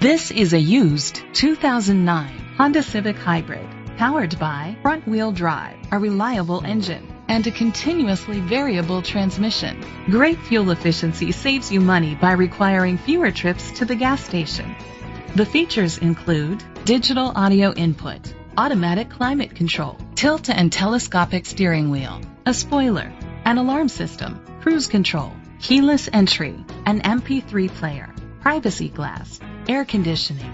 This is a used 2009 Honda Civic Hybrid, powered by front-wheel drive, a reliable engine, and a continuously variable transmission. Great fuel efficiency saves you money by requiring fewer trips to the gas station. The features include digital audio input, automatic climate control, tilt and telescopic steering wheel, a spoiler, an alarm system, cruise control, keyless entry, an MP3 player, privacy glass, air conditioning.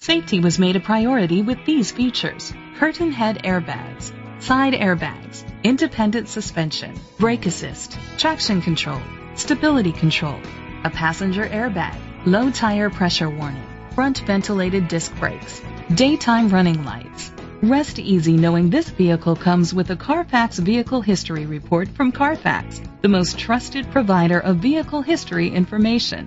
Safety was made a priority with these features. Curtain head airbags, side airbags, independent suspension, brake assist, traction control, stability control, a passenger airbag, low tire pressure warning, front ventilated disc brakes, daytime running lights. Rest easy knowing this vehicle comes with a Carfax Vehicle History Report from Carfax, the most trusted provider of vehicle history information.